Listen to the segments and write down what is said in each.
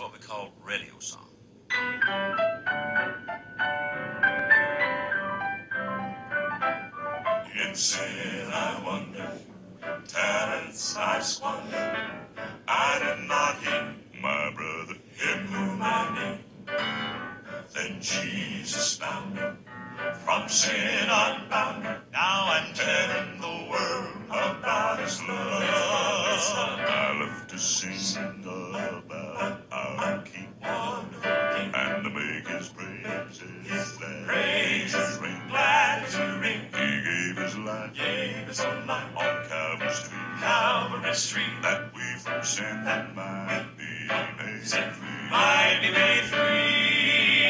what we call radio song. In sin I wonder, talents I squander. I did not hear my brother, him whom I knew. Then Jesus found me, from sin unbound. Now I'm telling the world about His love. I love to sing about Calvary's tree, that we from sin might be made free. Might be made free.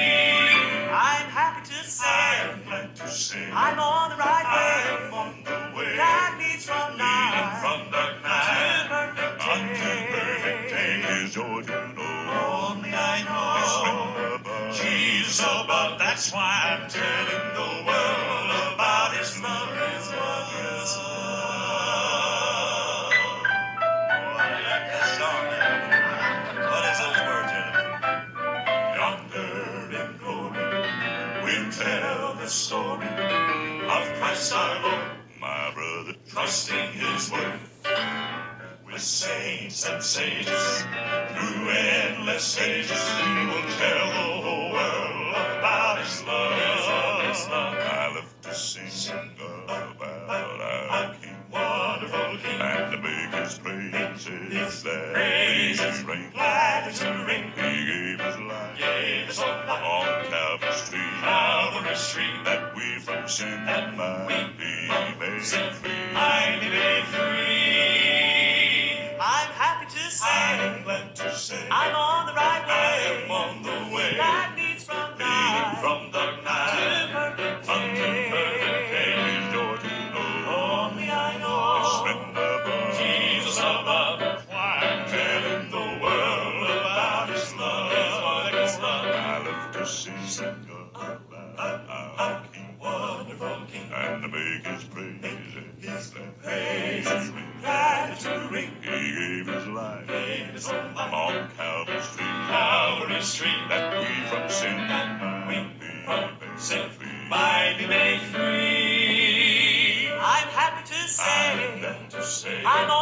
I'm happy to I'm glad to say I'm on the right way. I'm on the way. That leads from night from dark to night perfect unto perfect day. day is joy to know. Only I know. Jesus above. That's why I'm telling the story of Christ our Lord, my brother, trusting His word. With saints and sages, through endless stages, we will tell the whole world about His love. His love. I love to sing about our King, wonderful King, and to make His praises that praises ring, glad to ring. He gave His life, gave His life on Calvary's tree, Tree, that we from sin might be made free. Might be made free. I'm happy to say am glad to say I'm on the right way. I am on the way, That leads from night from dark to perfect unto perfect day. day. Is joy to know Only I His know friend above, Jesus above. Why I'm telling the world about His love, His love. I love to about to make His praises, His praises ring, glad to ring. He gave His life, gave His own life. On Calvary's tree, Calvary's tree, that we from sin might be set free, might be made free. I'm happy to I'm say to say I'm on the right